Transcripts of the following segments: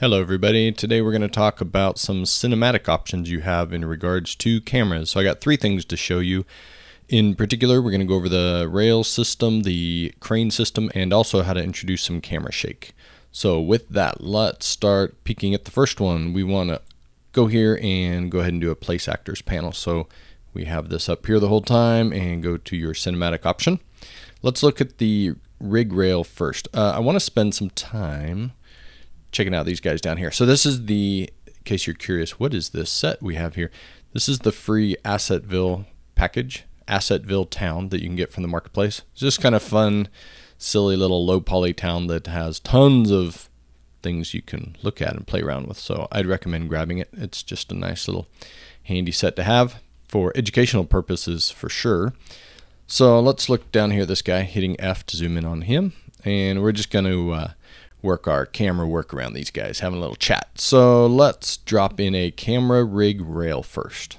Hello everybody, today we're going to talk about some cinematic options you have in regards to cameras. So I got three things to show you. In particular, we're going to go over the rail system, the crane system, and also how to introduce some camera shake. So with that, let's start peeking at the first one. We want to go here and go ahead and do a place actors panel. So we have this up here the whole time and go to your cinematic option. Let's look at the rig rail first. Uh, I want to spend some time checking out these guys down here. So this is the, in case you're curious, what is this set we have here? This is the free Assetville package, Assetville town that you can get from the marketplace. It's just kind of fun, silly little low poly town that has tons of things you can look at and play around with. So I'd recommend grabbing it. It's just a nice little handy set to have for educational purposes for sure. So let's look down here, at this guy hitting F to zoom in on him. And we're just going to uh, work our camera work around these guys, having a little chat. So let's drop in a camera rig rail first.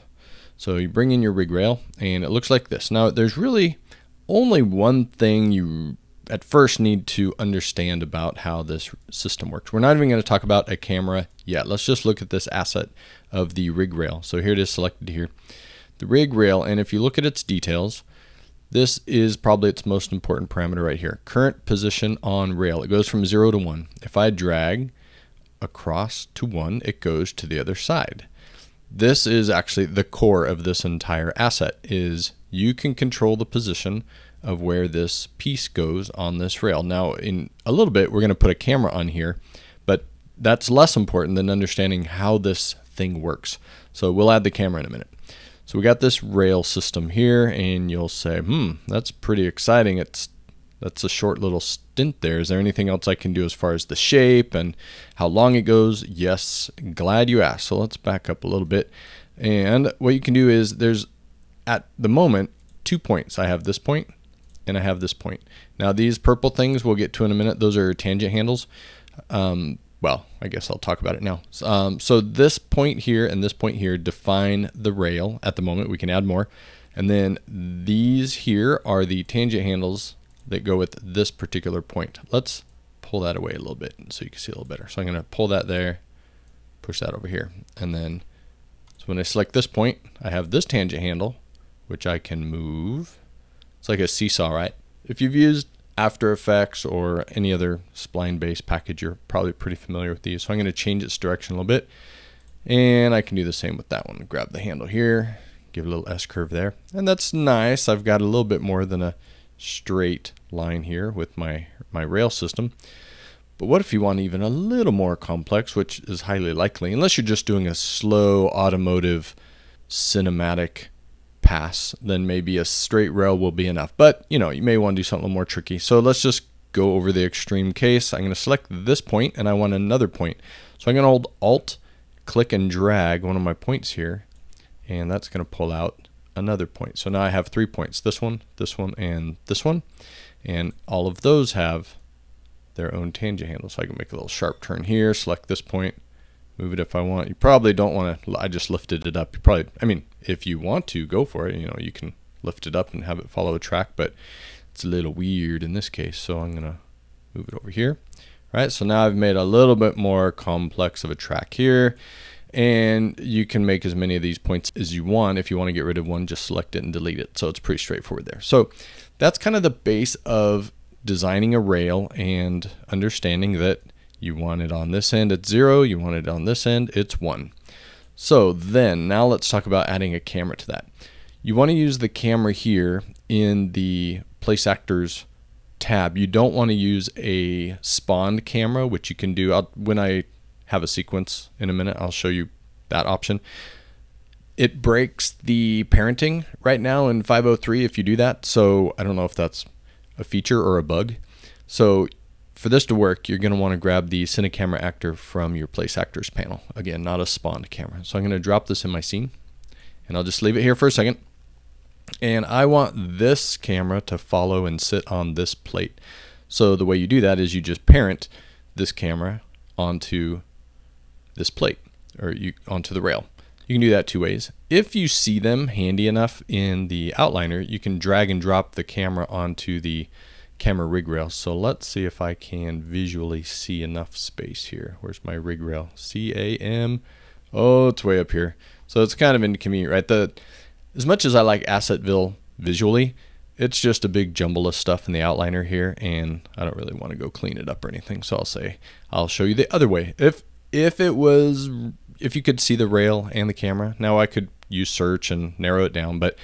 So you bring in your rig rail and it looks like this. Now there's really only one thing you at first need to understand about how this system works. We're not even going to talk about a camera yet. Let's just look at this asset of the rig rail. So here it is selected here. The rig rail, and if you look at its details, this is probably its most important parameter right here. Current position on rail. It goes from 0 to 1. If I drag across to 1, it goes to the other side. This is actually the core of this entire asset is you can control the position of where this piece goes on this rail. Now in a little bit we're going to put a camera on here, but that's less important than understanding how this thing works. So we'll add the camera in a minute. So we got this rail system here and you'll say, hmm, that's pretty exciting. It's that's a short little stint there. Is there anything else I can do as far as the shape and how long it goes? Yes, glad you asked. So let's back up a little bit. And what you can do is there's at the moment two points. I have this point and I have this point. Now these purple things we'll get to in a minute. Those are tangent handles. Um, well, I guess I'll talk about it now. Um, so this point here and this point here define the rail at the moment. We can add more. And then these here are the tangent handles that go with this particular point. Let's pull that away a little bit so you can see a little better. So I'm going to pull that there, push that over here. And then, so when I select this point, I have this tangent handle, which I can move. It's like a seesaw, right? If you've used after Effects or any other spline-based package, you're probably pretty familiar with these. So I'm going to change its direction a little bit. And I can do the same with that one. Grab the handle here, give a little S-curve there. And that's nice. I've got a little bit more than a straight line here with my, my rail system. But what if you want even a little more complex, which is highly likely, unless you're just doing a slow automotive cinematic pass, then maybe a straight rail will be enough. But, you know, you may want to do something more tricky. So let's just go over the extreme case. I'm going to select this point and I want another point. So I'm going to hold Alt, click and drag one of my points here, and that's going to pull out another point. So now I have three points, this one, this one, and this one. And all of those have their own tangent handle. So I can make a little sharp turn here, select this point, move it if I want. You probably don't want to, I just lifted it up. You probably, I mean, if you want to go for it, you know, you can lift it up and have it follow a track, but it's a little weird in this case. So I'm going to move it over here. All right, so now I've made a little bit more complex of a track here. And you can make as many of these points as you want. If you want to get rid of one, just select it and delete it. So it's pretty straightforward there. So that's kind of the base of designing a rail and understanding that you want it on this end, it's zero. You want it on this end, it's one. So then, now let's talk about adding a camera to that. You want to use the camera here in the Place Actors tab. You don't want to use a spawned camera, which you can do. I'll, when I have a sequence in a minute, I'll show you that option. It breaks the parenting right now in 503 if you do that. So I don't know if that's a feature or a bug. So for this to work, you're going to want to grab the Cinecamera actor from your Place Actors panel. Again, not a spawned camera. So I'm going to drop this in my scene, and I'll just leave it here for a second. And I want this camera to follow and sit on this plate. So the way you do that is you just parent this camera onto this plate, or you onto the rail. You can do that two ways. If you see them handy enough in the outliner, you can drag and drop the camera onto the camera rig rail. So let's see if I can visually see enough space here. Where's my rig rail? C-A-M. Oh, it's way up here. So it's kind of inconvenient, right? The As much as I like Assetville visually, it's just a big jumble of stuff in the outliner here, and I don't really want to go clean it up or anything. So I'll say I'll show you the other way. If if it was if you could see the rail and the camera, now I could use search and narrow it down, but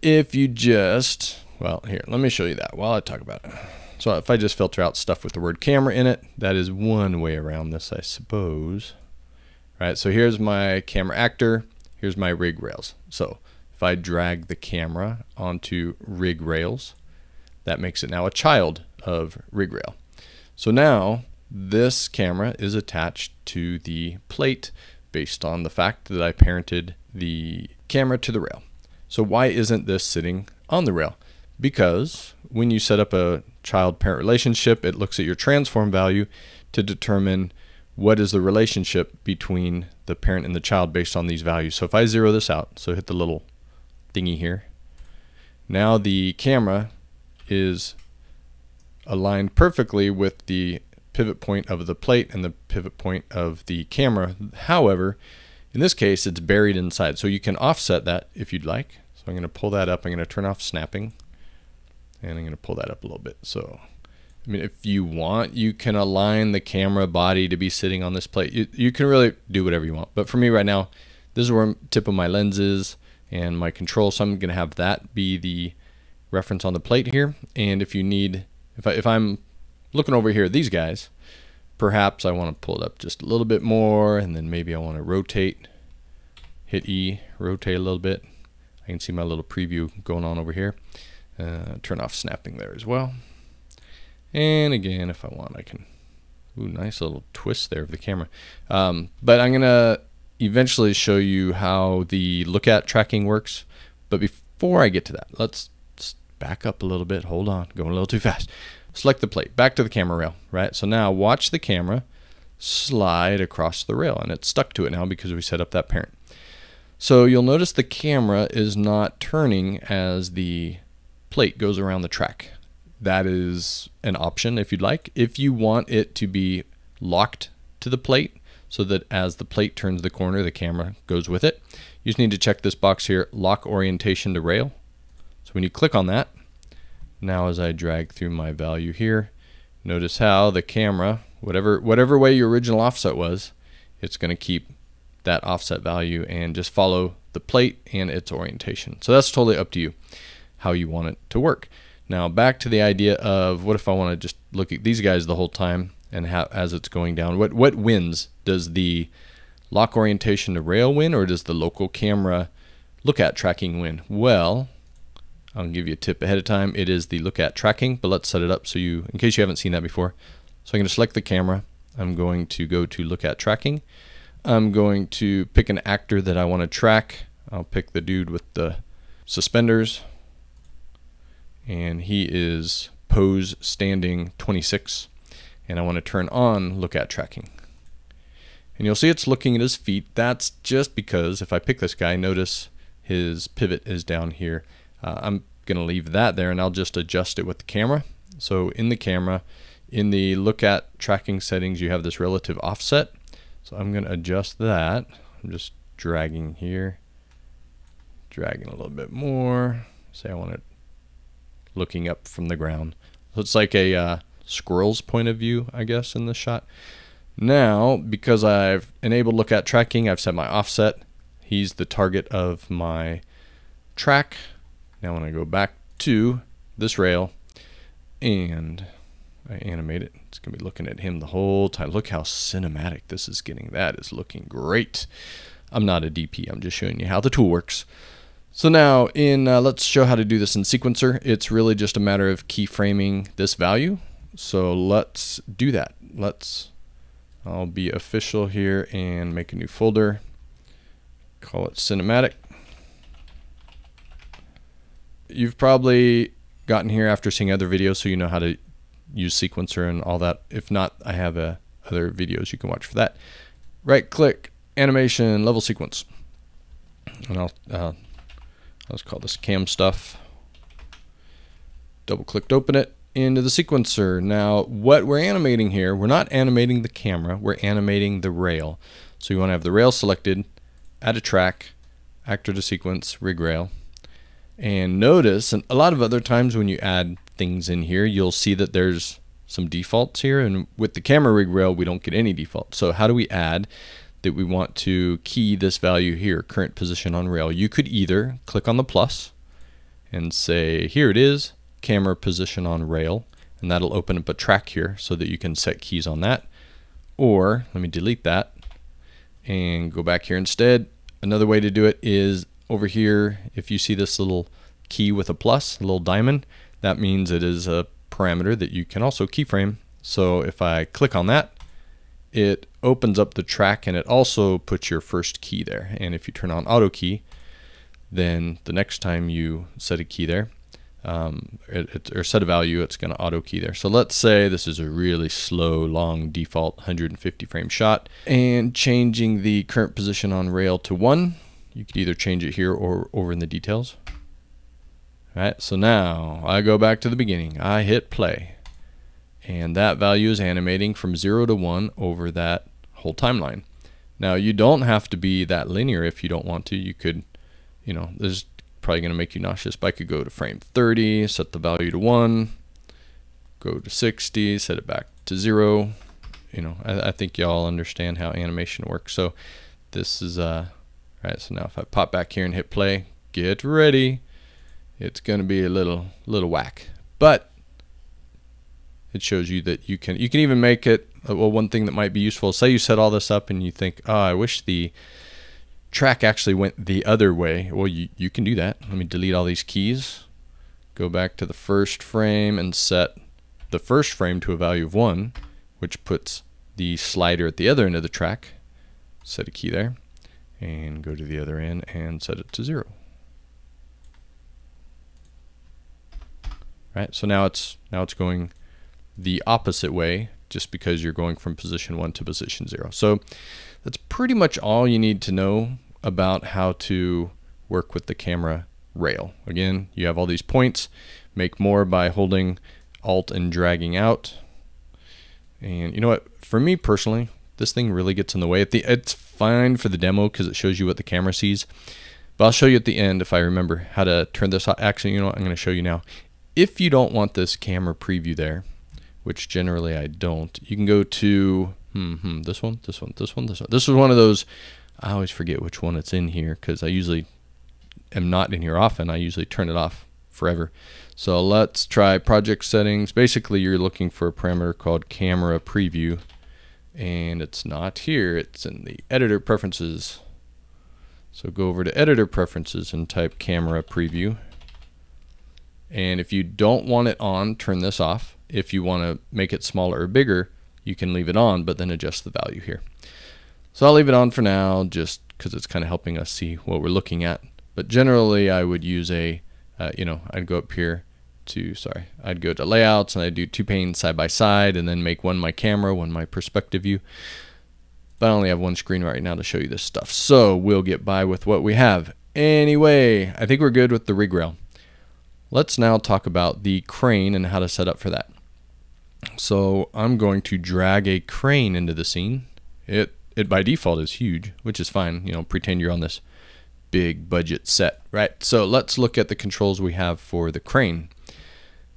if you just well here, let me show you that while I talk about it. So if I just filter out stuff with the word camera in it, that is one way around this, I suppose. Right, so here's my camera actor, here's my rig rails. So if I drag the camera onto rig rails, that makes it now a child of rig rail. So now this camera is attached to the plate based on the fact that I parented the camera to the rail. So why isn't this sitting on the rail? Because when you set up a child-parent relationship, it looks at your transform value to determine what is the relationship between the parent and the child based on these values. So if I zero this out, so hit the little thingy here, now the camera is aligned perfectly with the pivot point of the plate and the pivot point of the camera. However, in this case, it's buried inside. So you can offset that if you'd like. So I'm going to pull that up. I'm going to turn off snapping. And I'm going to pull that up a little bit. So I mean, if you want, you can align the camera body to be sitting on this plate. You, you can really do whatever you want. But for me right now, this is where I'm tip of my lens is and my control. So I'm going to have that be the reference on the plate here. And if you need, if, I, if I'm looking over here at these guys, perhaps I want to pull it up just a little bit more and then maybe I want to rotate, hit E, rotate a little bit. I can see my little preview going on over here. Uh, turn off snapping there as well. And again, if I want, I can. Ooh, nice little twist there of the camera. Um, but I'm going to eventually show you how the look at tracking works. But before I get to that, let's back up a little bit. Hold on, going a little too fast. Select the plate, back to the camera rail, right? So now watch the camera slide across the rail, and it's stuck to it now because we set up that parent. So you'll notice the camera is not turning as the plate goes around the track that is an option if you'd like. If you want it to be locked to the plate so that as the plate turns the corner, the camera goes with it, you just need to check this box here, lock orientation to rail. So when you click on that, now as I drag through my value here, notice how the camera, whatever, whatever way your original offset was, it's going to keep that offset value and just follow the plate and its orientation. So that's totally up to you how you want it to work. Now back to the idea of what if I want to just look at these guys the whole time and how, as it's going down. What what wins? Does the lock orientation to rail win or does the local camera look at tracking win? Well, I'll give you a tip ahead of time. It is the look at tracking, but let's set it up so you, in case you haven't seen that before. So I'm going to select the camera. I'm going to go to look at tracking. I'm going to pick an actor that I want to track. I'll pick the dude with the suspenders and he is pose standing 26 and I want to turn on look at tracking. And you'll see it's looking at his feet. That's just because if I pick this guy notice his pivot is down here. Uh, I'm gonna leave that there and I'll just adjust it with the camera. So in the camera in the look at tracking settings you have this relative offset. So I'm gonna adjust that. I'm just dragging here dragging a little bit more. Say I want it looking up from the ground. So it's like a uh, squirrel's point of view, I guess, in this shot. Now, because I've enabled look at tracking, I've set my offset. He's the target of my track. Now when I go back to this rail and I animate it, it's going to be looking at him the whole time. Look how cinematic this is getting. That is looking great. I'm not a DP. I'm just showing you how the tool works. So now in, uh, let's show how to do this in sequencer. It's really just a matter of keyframing this value. So let's do that. Let's, I'll be official here and make a new folder. Call it cinematic. You've probably gotten here after seeing other videos so you know how to use sequencer and all that. If not, I have uh, other videos you can watch for that. Right click, animation, level sequence. And I'll uh, let's call this cam stuff. Double click to open it into the sequencer. Now, what we're animating here, we're not animating the camera, we're animating the rail. So you want to have the rail selected, add a track, actor to sequence, rig rail. And notice, and a lot of other times when you add things in here, you'll see that there's some defaults here. And with the camera rig rail, we don't get any defaults. So how do we add that we want to key this value here, current position on rail? You could either click on the plus and say, here it is, camera position on rail. And that'll open up a track here so that you can set keys on that. Or let me delete that and go back here instead. Another way to do it is over here, if you see this little key with a plus, a little diamond, that means it is a parameter that you can also keyframe. So if I click on that, it opens up the track and it also puts your first key there. And if you turn on auto key, then the next time you set a key there, um, it, it, or set a value, it's going to auto key there. So let's say this is a really slow, long default 150 frame shot and changing the current position on rail to one. You could either change it here or over in the details. All right, so now I go back to the beginning. I hit play and that value is animating from zero to one over that whole timeline. Now you don't have to be that linear if you don't want to. You could, you know, this is probably going to make you nauseous, but I could go to frame 30, set the value to 1, go to 60, set it back to 0. You know, I, I think y'all understand how animation works. So this is, uh, right, so now if I pop back here and hit play, get ready. It's going to be a little, little whack. But it shows you that you can, you can even make it, uh, well, one thing that might be useful, say you set all this up and you think, oh, I wish the track actually went the other way. Well, you, you can do that. Let me delete all these keys. Go back to the first frame and set the first frame to a value of 1, which puts the slider at the other end of the track. Set a key there. And go to the other end and set it to 0. Right, so now it's now it's going the opposite way just because you're going from position 1 to position 0. So that's pretty much all you need to know about how to work with the camera rail. Again, you have all these points. Make more by holding Alt and dragging out. And you know what? For me personally, this thing really gets in the way. The It's fine for the demo because it shows you what the camera sees. But I'll show you at the end if I remember how to turn this off. Actually, you know what? I'm going to show you now. If you don't want this camera preview there, which generally I don't, you can go to hmm, this one, this one, this one, this one. This is one of those, I always forget which one it's in here because I usually am not in here often. I usually turn it off forever. So let's try project settings. Basically, you're looking for a parameter called camera preview and it's not here. It's in the editor preferences. So go over to editor preferences and type camera preview. And if you don't want it on, turn this off. If you want to make it smaller or bigger, you can leave it on, but then adjust the value here. So I'll leave it on for now just because it's kind of helping us see what we're looking at. But generally I would use a, uh, you know, I'd go up here to, sorry, I'd go to layouts and I'd do two panes side by side and then make one my camera, one my perspective view. But I only have one screen right now to show you this stuff. So we'll get by with what we have. Anyway, I think we're good with the rig rail. Let's now talk about the crane and how to set up for that. So I'm going to drag a crane into the scene. It it by default is huge, which is fine. You know, pretend you're on this big budget set, right? So let's look at the controls we have for the crane.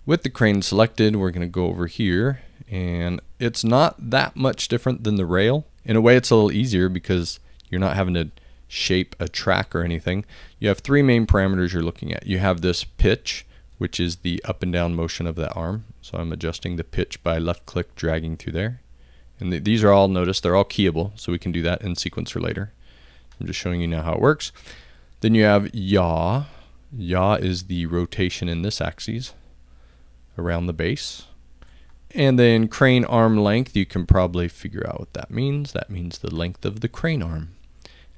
With the crane selected, we're going to go over here and it's not that much different than the rail. In a way, it's a little easier because you're not having to shape a track or anything. You have three main parameters you're looking at. You have this pitch, which is the up and down motion of that arm. So I'm adjusting the pitch by left click dragging through there. And th these are all, notice, they're all keyable, so we can do that in sequencer later. I'm just showing you now how it works. Then you have yaw. Yaw is the rotation in this axis around the base. And then crane arm length, you can probably figure out what that means. That means the length of the crane arm.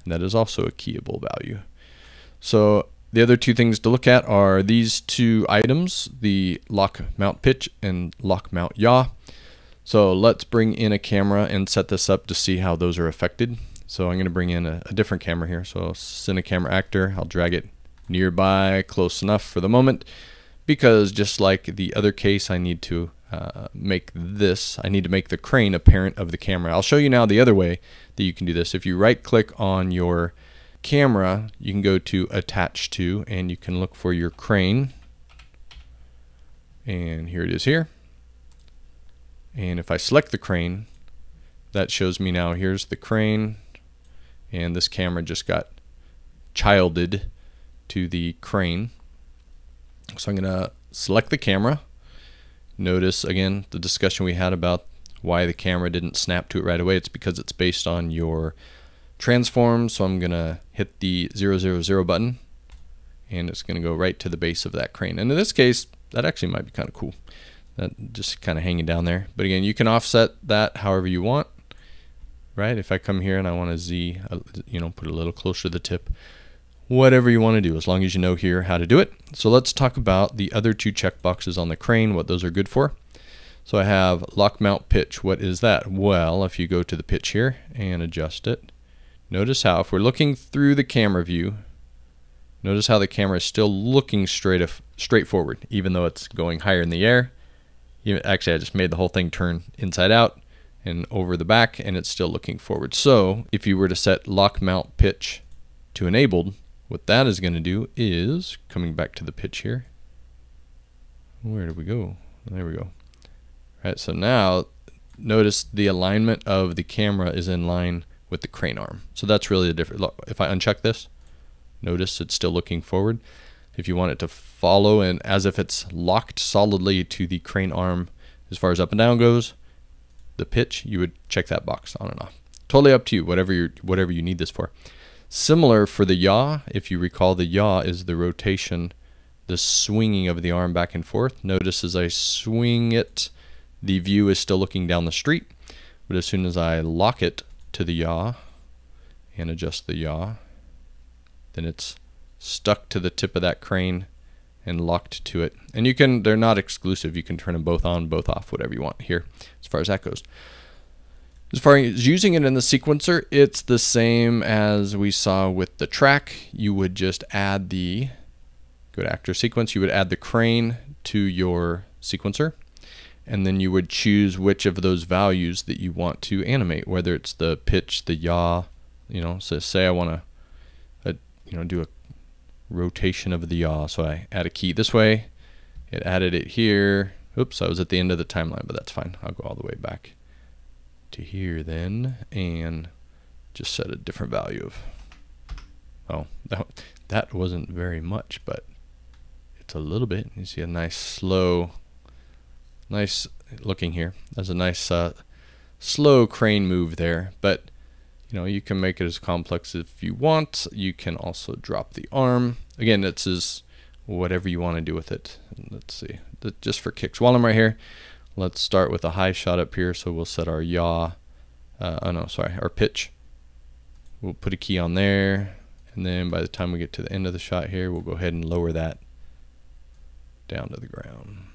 And that is also a keyable value. So the other two things to look at are these two items, the lock mount pitch and lock mount yaw. So let's bring in a camera and set this up to see how those are affected. So I'm going to bring in a, a different camera here. So I'll send a camera actor, I'll drag it nearby, close enough for the moment. because just like the other case, I need to uh, make this, I need to make the crane a parent of the camera. I'll show you now the other way that you can do this. If you right click on your camera, you can go to attach to and you can look for your crane. And here it is here. And if I select the crane, that shows me now here's the crane and this camera just got childed to the crane. So I'm going to select the camera. Notice again the discussion we had about why the camera didn't snap to it right away. It's because it's based on your transform. So I'm going to hit the 000 button and it's going to go right to the base of that crane. And in this case, that actually might be kind of cool. That just kind of hanging down there. But again, you can offset that however you want, right? If I come here and I want to Z, uh, you know, put a little closer to the tip, whatever you want to do, as long as you know here how to do it. So let's talk about the other two checkboxes on the crane, what those are good for. So I have lock mount pitch. What is that? Well, if you go to the pitch here and adjust it, notice how if we're looking through the camera view, notice how the camera is still looking straight straight forward, even though it's going higher in the air. Actually, I just made the whole thing turn inside out and over the back, and it's still looking forward. So if you were to set lock mount pitch to enabled, what that is going to do is, coming back to the pitch here, where do we go? There we go. All right, so now notice the alignment of the camera is in line with the crane arm. So that's really the difference. If I uncheck this, notice it's still looking forward. If you want it to follow and as if it's locked solidly to the crane arm as far as up and down goes, the pitch, you would check that box on and off. Totally up to you, whatever you whatever you need this for. Similar for the yaw, if you recall, the yaw is the rotation, the swinging of the arm back and forth. Notice as I swing it, the view is still looking down the street, but as soon as I lock it to the yaw and adjust the yaw, then it's stuck to the tip of that crane and locked to it. And you can, they're not exclusive. You can turn them both on, both off, whatever you want here, as far as that goes. As far as using it in the sequencer, it's the same as we saw with the track. You would just add the, go to actor sequence, you would add the crane to your sequencer. And then you would choose which of those values that you want to animate, whether it's the pitch, the yaw, you know, so say I want to, uh, you know, do a rotation of the yaw. So I add a key this way, it added it here. Oops, I was at the end of the timeline, but that's fine. I'll go all the way back to here then and just set a different value of oh that, that wasn't very much but it's a little bit you see a nice slow nice looking here that's a nice uh, slow crane move there but you know you can make it as complex if you want you can also drop the arm again it's as whatever you want to do with it let's see just for kicks while I'm right here Let's start with a high shot up here. So we'll set our yaw, uh, oh no, sorry, our pitch. We'll put a key on there. And then by the time we get to the end of the shot here, we'll go ahead and lower that down to the ground.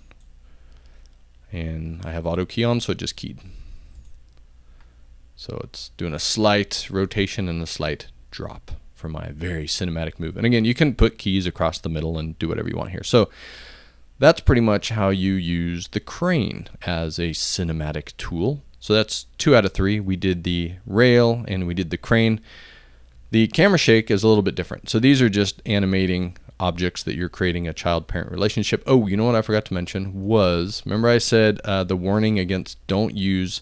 And I have auto key on, so it just keyed. So it's doing a slight rotation and a slight drop for my very cinematic move. And again, you can put keys across the middle and do whatever you want here. So that's pretty much how you use the crane as a cinematic tool. So that's two out of three. We did the rail and we did the crane. The camera shake is a little bit different. So these are just animating objects that you're creating a child-parent relationship. Oh, you know what I forgot to mention was, remember I said uh, the warning against don't use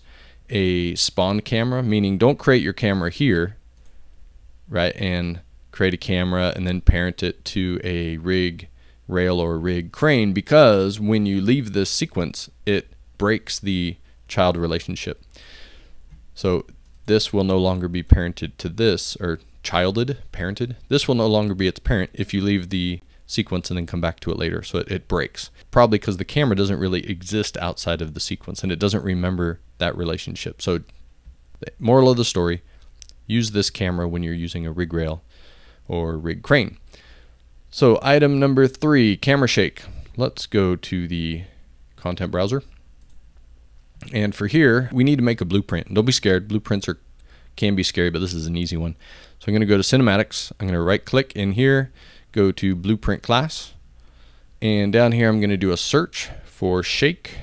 a spawn camera, meaning don't create your camera here, right, and create a camera and then parent it to a rig rail or rig crane because when you leave this sequence, it breaks the child relationship. So this will no longer be parented to this or childed, parented. This will no longer be its parent if you leave the sequence and then come back to it later. So it, it breaks. Probably because the camera doesn't really exist outside of the sequence and it doesn't remember that relationship. So moral of the story, use this camera when you're using a rig rail or rig crane. So item number three, camera shake. Let's go to the content browser. And for here, we need to make a blueprint. Don't be scared. Blueprints are can be scary, but this is an easy one. So I'm going to go to cinematics. I'm going to right click in here, go to blueprint class, And down here, I'm going to do a search for shake.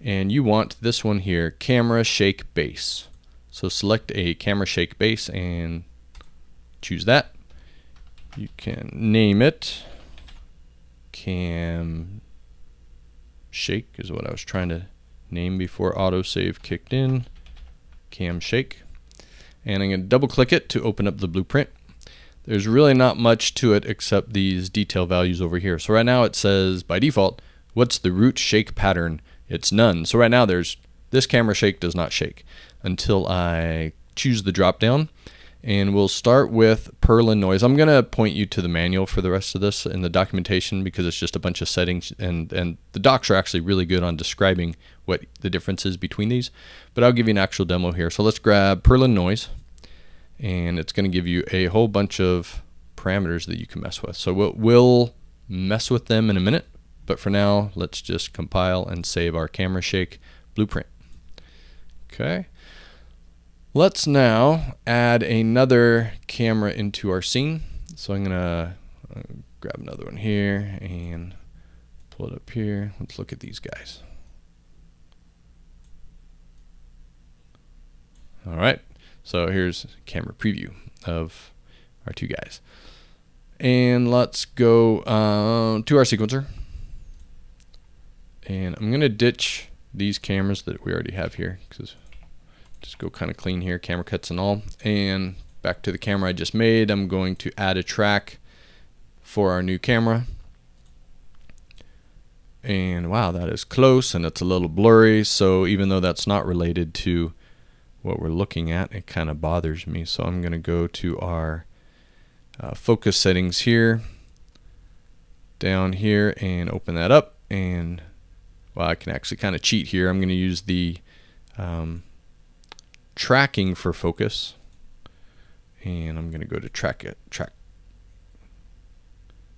And you want this one here, camera shake base. So select a camera shake base and choose that. You can name it cam shake is what I was trying to name before autosave kicked in. Cam shake. And I'm going to double click it to open up the blueprint. There's really not much to it except these detail values over here. So right now it says by default, what's the root shake pattern? It's none. So right now there's this camera shake does not shake until I choose the drop down and we'll start with Perlin noise. I'm going to point you to the manual for the rest of this in the documentation because it's just a bunch of settings and, and the docs are actually really good on describing what the difference is between these. But I'll give you an actual demo here. So let's grab Perlin noise and it's going to give you a whole bunch of parameters that you can mess with. So we'll, we'll mess with them in a minute. But for now, let's just compile and save our camera shake blueprint. Okay. Let's now add another camera into our scene. So I'm gonna uh, grab another one here and pull it up here. Let's look at these guys. All right, so here's camera preview of our two guys. And let's go uh, to our sequencer. And I'm gonna ditch these cameras that we already have here because just go kind of clean here, camera cuts and all. And back to the camera I just made, I'm going to add a track for our new camera. And wow, that is close and it's a little blurry. So even though that's not related to what we're looking at, it kind of bothers me. So I'm going to go to our uh, focus settings here, down here, and open that up. And well, I can actually kind of cheat here. I'm going to use the um, tracking for focus. And I'm going to go to track it, track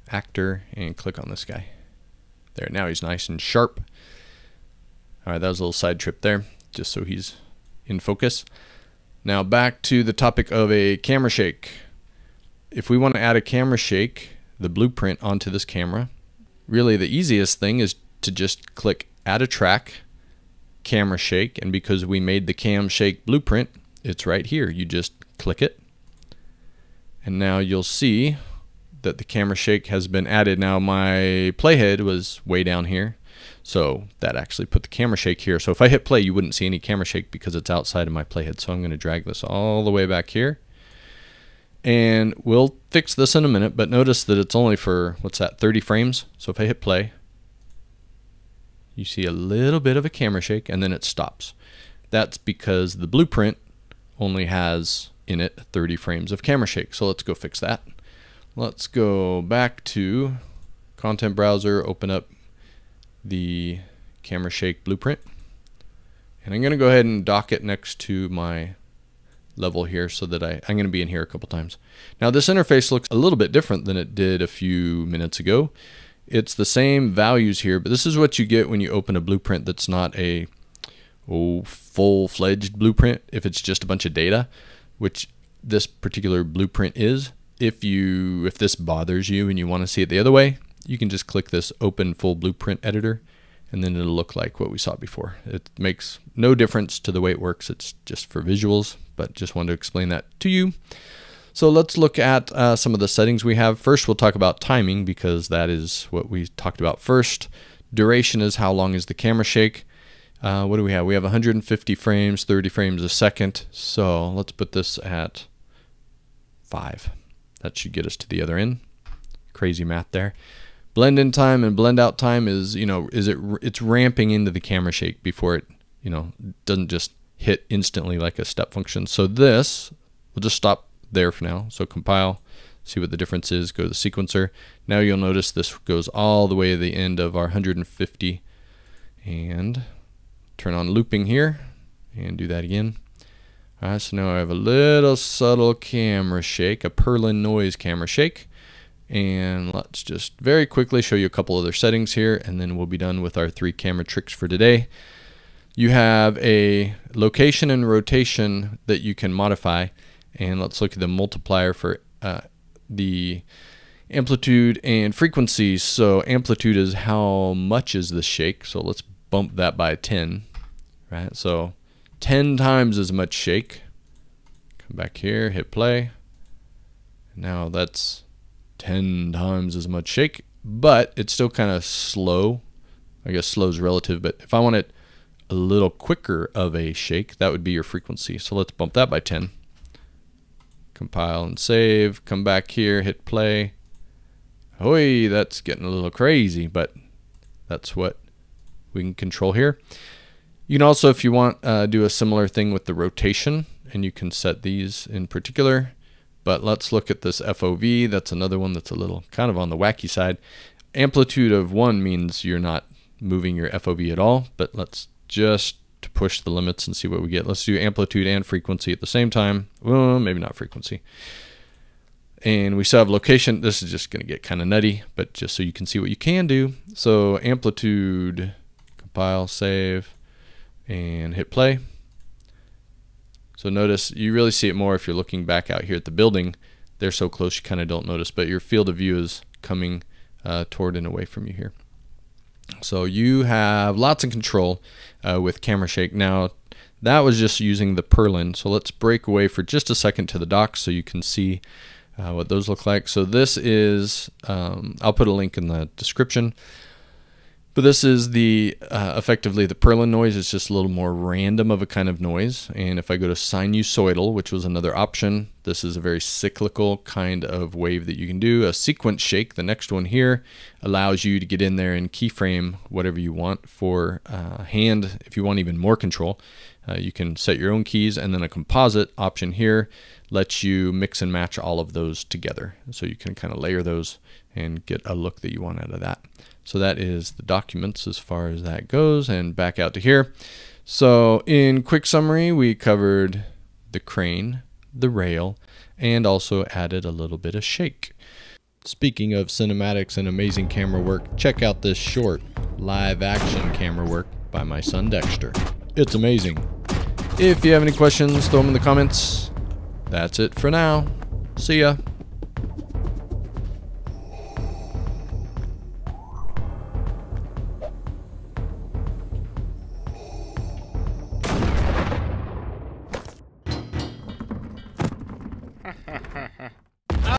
actor and click on this guy. There, now he's nice and sharp. All right, that was a little side trip there, just so he's in focus. Now back to the topic of a camera shake. If we want to add a camera shake, the blueprint onto this camera, really the easiest thing is to just click add a track camera shake and because we made the cam shake blueprint it's right here. You just click it. And now you'll see that the camera shake has been added. Now my playhead was way down here so that actually put the camera shake here. So if I hit play you wouldn't see any camera shake because it's outside of my playhead. So I'm going to drag this all the way back here. And we'll fix this in a minute but notice that it's only for what's that 30 frames? So if I hit play you see a little bit of a camera shake and then it stops. That's because the blueprint only has in it 30 frames of camera shake. So let's go fix that. Let's go back to content browser, open up the camera shake blueprint. And I'm going to go ahead and dock it next to my level here so that I, I'm going to be in here a couple times. Now this interface looks a little bit different than it did a few minutes ago it's the same values here, but this is what you get when you open a blueprint that's not a oh, full-fledged blueprint. If it's just a bunch of data, which this particular blueprint is, if you if this bothers you and you want to see it the other way, you can just click this open full blueprint editor and then it'll look like what we saw before. It makes no difference to the way it works. It's just for visuals, but just wanted to explain that to you. So let's look at uh, some of the settings we have. First, we'll talk about timing because that is what we talked about first. Duration is how long is the camera shake. Uh, what do we have? We have 150 frames, 30 frames a second. So let's put this at 5. That should get us to the other end. Crazy math there. Blend in time and blend out time is, you know, is it it's ramping into the camera shake before it, you know, doesn't just hit instantly like a step function. So this, we'll just stop there for now. So compile, see what the difference is, go to the sequencer. Now you'll notice this goes all the way to the end of our 150 and turn on looping here and do that again. All right, so now I have a little subtle camera shake, a Perlin noise camera shake. And let's just very quickly show you a couple other settings here and then we'll be done with our three camera tricks for today. You have a location and rotation that you can modify and let's look at the multiplier for uh, the amplitude and frequency. So amplitude is how much is the shake. So let's bump that by 10, right? So 10 times as much shake. Come back here, hit play. Now that's 10 times as much shake, but it's still kind of slow. I guess slow is relative, but if I want it a little quicker of a shake, that would be your frequency. So let's bump that by 10. Compile and save, come back here, hit play. Oi, that's getting a little crazy, but that's what we can control here. You can also, if you want, uh, do a similar thing with the rotation, and you can set these in particular. But let's look at this FOV. That's another one that's a little kind of on the wacky side. Amplitude of 1 means you're not moving your FOV at all, but let's just to push the limits and see what we get. Let's do amplitude and frequency at the same time. Well, maybe not frequency. And we still have location. This is just going to get kind of nutty, but just so you can see what you can do. So amplitude, compile, save, and hit play. So notice, you really see it more if you're looking back out here at the building. They're so close you kind of don't notice, but your field of view is coming uh, toward and away from you here. So you have lots of control uh, with camera shake. Now that was just using the Perlin. So let's break away for just a second to the docs so you can see uh, what those look like. So this is, um, I'll put a link in the description. But this is the uh, effectively the Perlin noise. It's just a little more random of a kind of noise. And if I go to sinusoidal, which was another option, this is a very cyclical kind of wave that you can do. A sequence shake, the next one here, allows you to get in there and keyframe whatever you want for uh, hand. If you want even more control, uh, you can set your own keys. And then a composite option here lets you mix and match all of those together. So you can kind of layer those and get a look that you want out of that. So that is the documents as far as that goes and back out to here. So in quick summary, we covered the crane, the rail, and also added a little bit of shake. Speaking of cinematics and amazing camera work, check out this short live action camera work by my son Dexter. It's amazing. If you have any questions, throw them in the comments. That's it for now. See ya.